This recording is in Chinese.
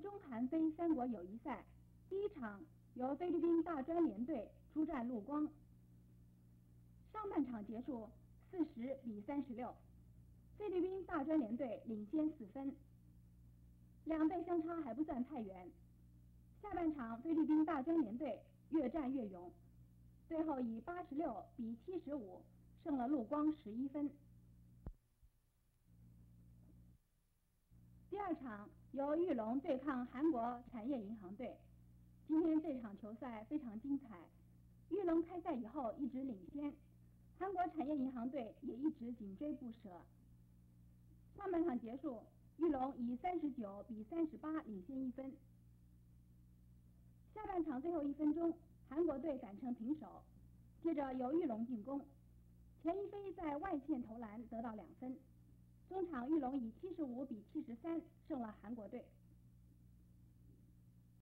中韩非三国友谊赛，第一场由菲律宾大专联队出战陆光。上半场结束四十比三十六，菲律宾大专联队领先四分，两队相差还不算太远。下半场菲律宾大专联队越战越勇，最后以八十六比七十五胜了陆光十一分。第二场由玉龙对抗韩国产业银行队，今天这场球赛非常精彩。玉龙开赛以后一直领先。韩国产业银行队也一直紧追不舍。上半场结束，玉龙以三十九比三十八领先一分。下半场最后一分钟，韩国队打成平手。接着由玉龙进攻，钱一飞在外线投篮得到两分。中场玉龙以七十五比七十三